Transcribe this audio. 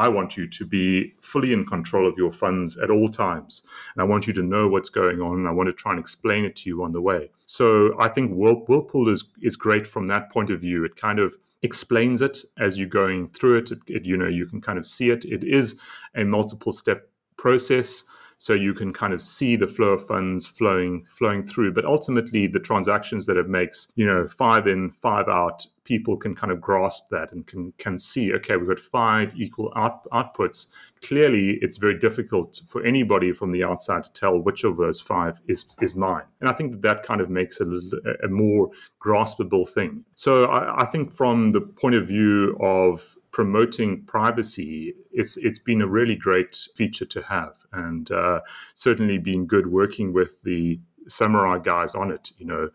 I want you to be fully in control of your funds at all times. And I want you to know what's going on. And I want to try and explain it to you on the way. So I think Whirlpool is, is great from that point of view. It kind of explains it as you're going through it. it, it you know, you can kind of see it. It is a multiple step process so you can kind of see the flow of funds flowing flowing through. But ultimately the transactions that it makes you know five in five out people can kind of grasp that and can can see okay we've got five equal out, outputs. Clearly it's very difficult for anybody from the outside to tell which of those five is is mine. And i think that that kind of makes a, a more graspable thing. So I, I think from the point of view of promoting privacy, it's it's been a really great feature to have, and uh, certainly been good working with the Samourai guys on it. You know,